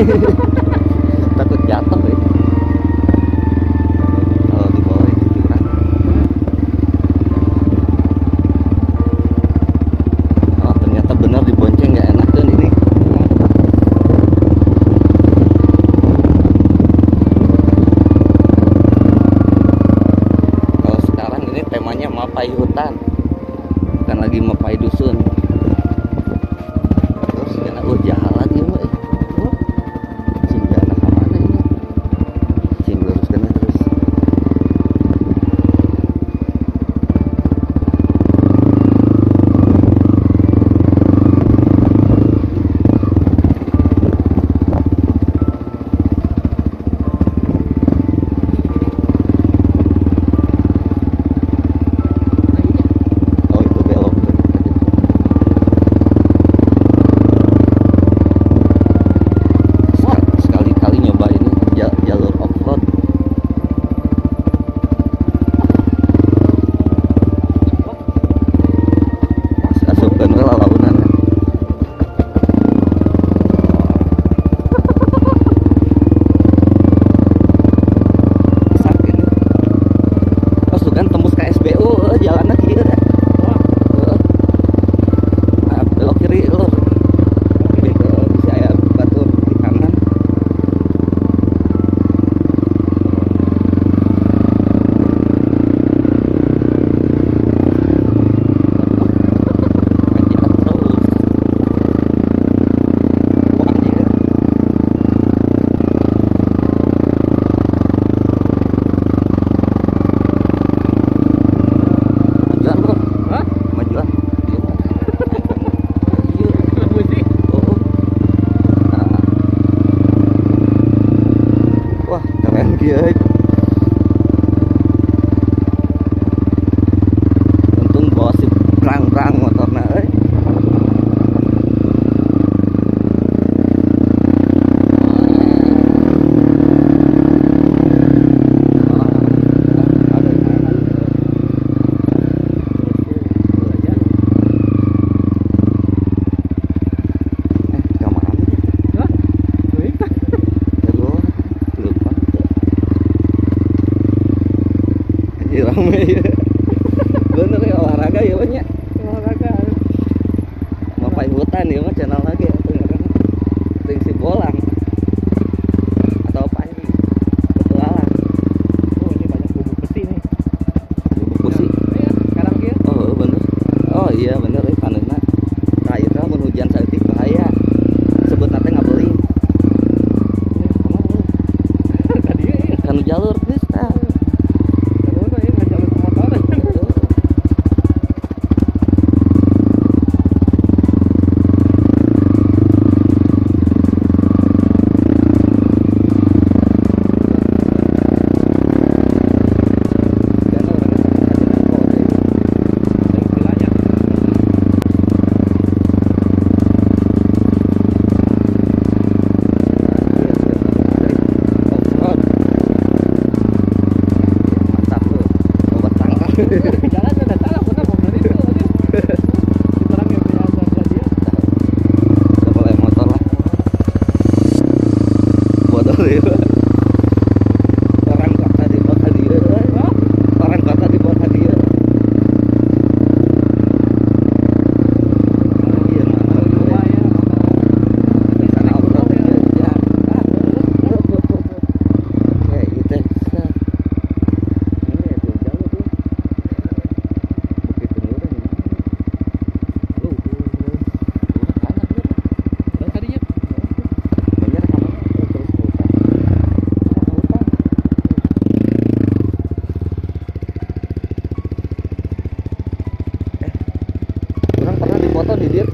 takut jatuh ya. Kalau di bawah itu curang. Oh ternyata benar di bonceng nggak enak dan ini. Kalau sekarang ini temanya mapai hutan. Bukan lagi mapai dusun. Iya. bener ya olahraga ya banyak olahraga ngapain hutan ya mah channel lagi?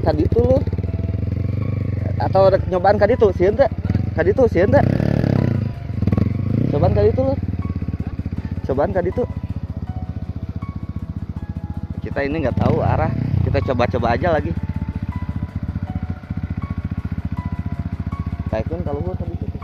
tadi itu lu. Atau ada nyobaan kali itu sih enggak kali itu sih enggak cobaan kali itu lu. Cobaan kali itu. Kita ini nggak tahu arah. Kita coba-coba aja lagi. Kayak kalau gua tadi itu.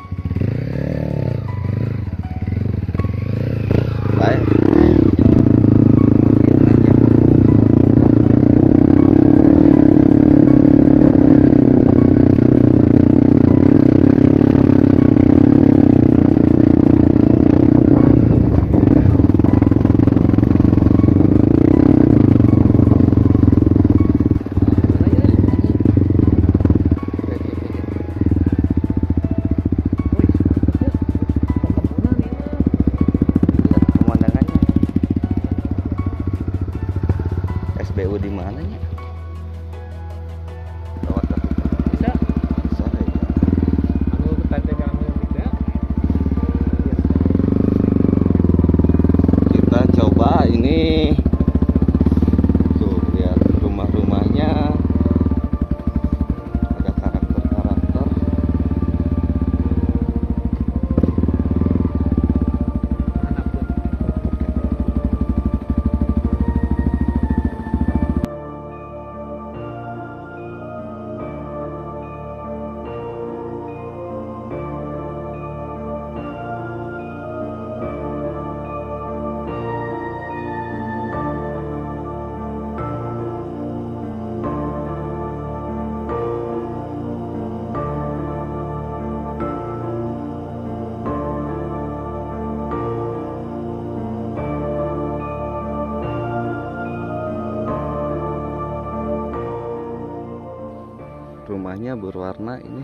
Rumahnya berwarna ini.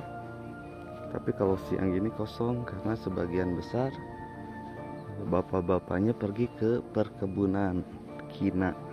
Tapi kalau siang gini kosong karena sebagian besar bapak-bapaknya pergi ke perkebunan kina